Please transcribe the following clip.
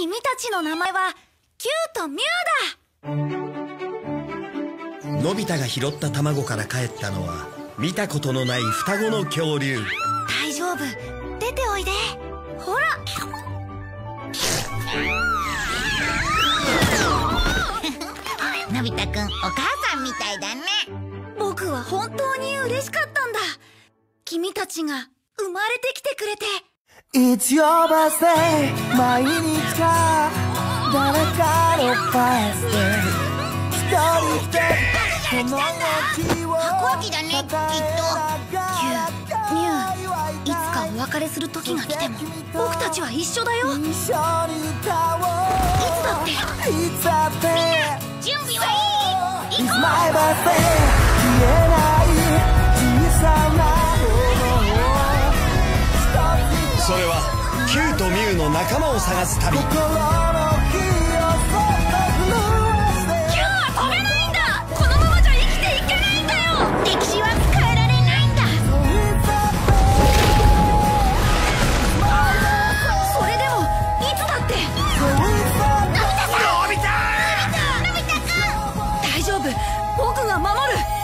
君たちの名前はキューとミューだ。のび太が拾った卵から帰ったのは見たことのない双子の恐竜。大丈夫。出ておいで。ほら。のび太くんお母さんみたいだね。僕は本当に嬉しかったんだ。君たちが生まれてきてくれて It's your birthday 毎日か誰かのバースデー一人でこの日を飛行機だねきっと。キューいつかお別れする時が来ても僕たちは一緒だよ。いつだって。いつだって。準備はいい。行こうそれはミュウの仲間を探す旅。は飛べないんだ。このままじゃ生きていけないんだよ。歴史は変えられないんだ。それでもいつだって。のび太さん。のび太のび太くん。大丈夫。僕が守る。